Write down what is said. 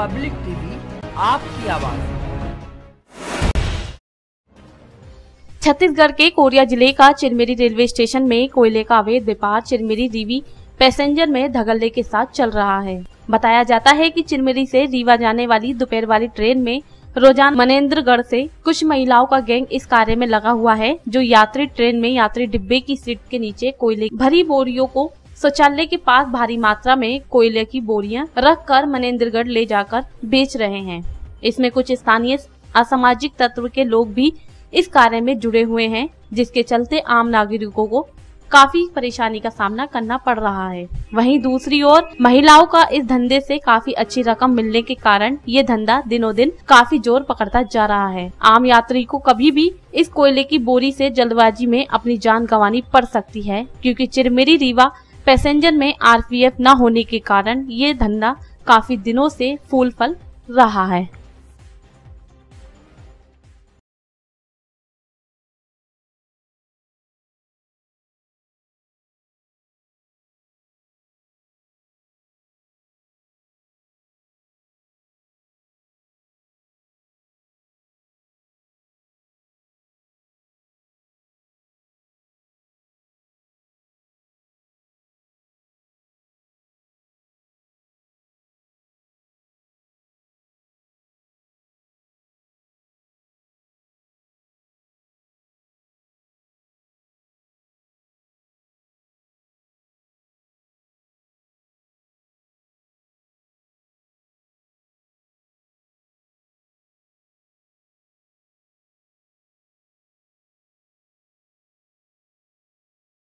Public TV, आपकी आवाज़। छत्तीसगढ़ के कोरिया ज़िले का चिरमिरी रेलवे स्टेशन में कोयले का अवैध व्यापार चिरमिरी रीवी पैसेंजर में धगल्ले के साथ चल रहा है। बताया जाता है कि चिरमिरी से रीवा जाने वाली दोपहर वाली ट्रेन में रोज़ाना मनेन्द्रगढ़ से कुछ महिलाओं का गैंग इस कार्य में लगा हुआ है, जो यात्री ट्रेन में यात्री डिब्बे की सीट के नीचे कोयले भरी बोरियों को शौचालय के पास भारी मात्रा में कोयले की बोरियाँ रख कर मनेन्द्रगढ़ ले जाकर बेच रहे हैं। इसमें कुछ स्थानीय असामाजिक तत्व के लोग भी इस कार्य में जुड़े हुए हैं, जिसके चलते आम नागरिकों को काफ़ी परेशानी का सामना करना पड़ रहा है। वहीं दूसरी ओर, महिलाओं का इस धंधे से काफ़ी अच्छी रकम मिलने के कारण ये धंधा दिनों दिन काफ़ी ज़ोर पकड़ता जा रहा है। आम यात्री को कभी भी इस कोयले की बोरी से जल्दबाजी में अपनी जान गंवानी पड़ सकती है, क्योंकि चिरमिरी रीवा पैसेंजर में आरपीएफ न होने के कारण ये धंधा काफ़ी दिनों से फूल फल रहा है।